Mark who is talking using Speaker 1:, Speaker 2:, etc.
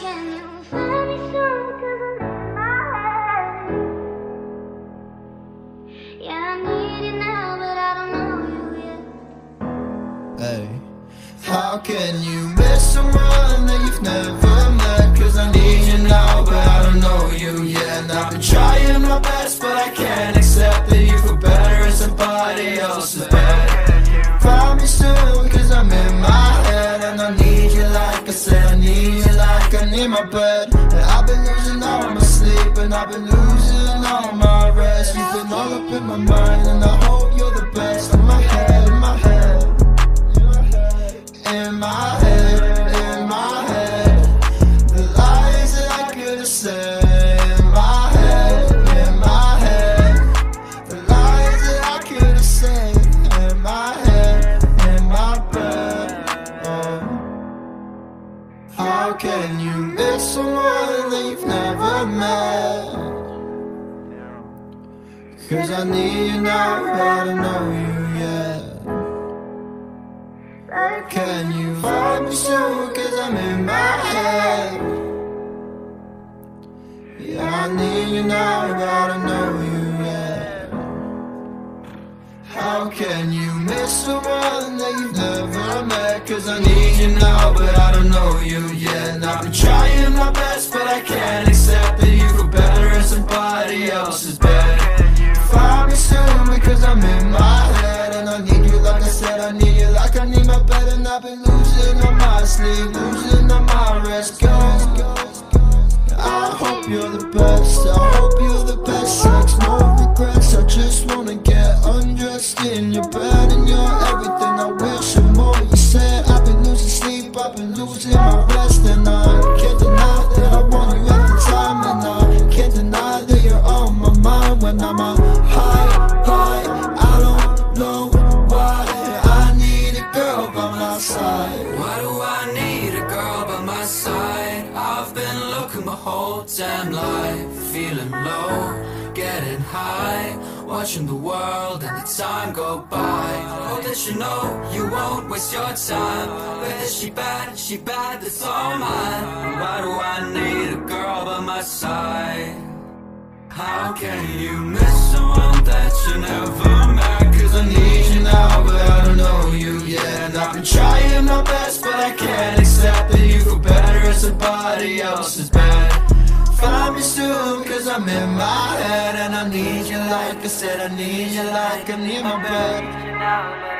Speaker 1: can you find me soon? 'Cause I'm in my head. Yeah, I need you now, but I don't know you yet.
Speaker 2: Hey, how can you miss like I need my bed. And I've been losing all my sleep, and I've been losing all my rest. You've been all up in my mind, and I hope you're the best. In my head, in my head. In my head, in my head, the lies that I could have said. In my head, in my head, the lies that I could have said. In my head, in my bed. How can you miss someone that you've never met? Cause I need you now, but I don't know you yet. Can you find me soon? Cause I'm in my head. Yeah, I need you now, but I don't know you yet. How can you miss someone that you've never met? Cause I need you now, but I don't know you yet. I've been losing on my sleep, my
Speaker 3: whole damn life, feeling low, getting high, watching the world and the time go by. Hope that you know you won't waste your time. Whether she bad, she bad, that's all mine. Why do I need a girl by my side? How can you miss someone that you never met? Cause I need you now,
Speaker 2: better in somebody else's bed. Find me soon, cause I'm in my head. And I need you like I said, I need you like I need my bed.